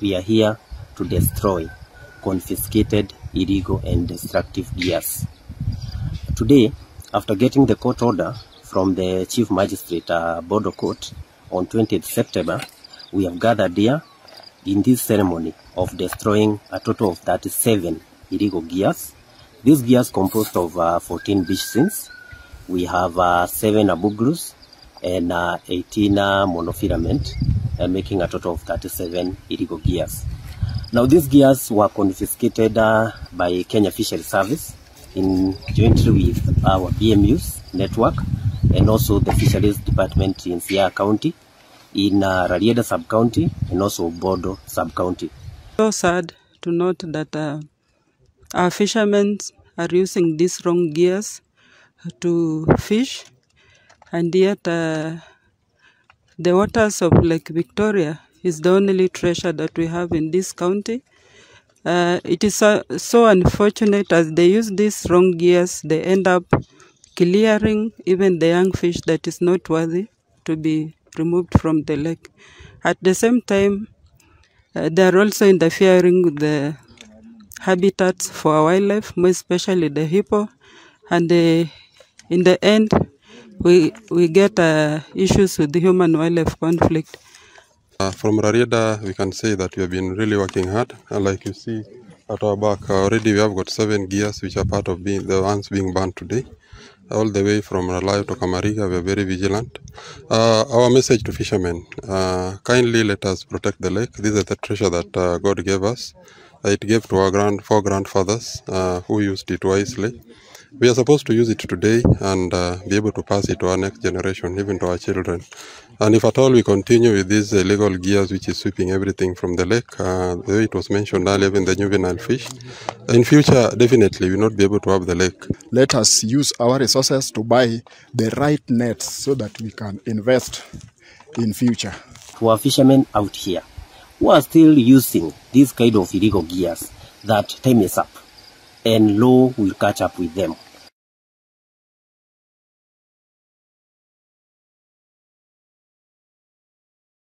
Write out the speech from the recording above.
we are here to destroy confiscated illegal and destructive gears. Today, after getting the court order from the Chief Magistrate uh, Bodo Court on 20th September, we have gathered here in this ceremony of destroying a total of 37 illegal gears. These gears composed of uh, 14 beach scenes. We have uh, 7 abugrus and uh, 18 uh, monofilament, uh, making a total of 37 illegal gears. Now these gears were confiscated uh, by Kenya Fishery Service in jointly with our BMUs network and also the Fisheries Department in Siaya County, in uh, Rarieda Sub-County and also Bodo Sub-County. So sad to note that uh, our fishermen are using these wrong gears to fish and yet uh, the waters of Lake Victoria is the only treasure that we have in this county. Uh, it is so, so unfortunate as they use these wrong gears, they end up clearing even the young fish that is not worthy to be removed from the lake. At the same time, uh, they are also interfering with the habitats for wildlife, more especially the hippo, and uh, in the end, we we get uh, issues with the human-wildlife conflict. Uh, from Rarieda, we can say that we have been really working hard. And like you see at our back, uh, already we have got seven gears which are part of being the ones being banned today. All the way from Ralayo to Kamariga, we are very vigilant. Uh, our message to fishermen, uh, kindly let us protect the lake. This is the treasure that uh, God gave us. it gave to our grand, four grandfathers who used it wisely. We are supposed to use it today and uh, be able to pass it to our next generation, even to our children. And if at all we continue with these illegal gears which is sweeping everything from the lake, uh, the way it was mentioned earlier, even the juvenile fish, in future definitely we will not be able to have the lake. Let us use our resources to buy the right nets so that we can invest in future. To our fishermen out here who are still using these kind of illegal gears, that time is up and law will catch up with them.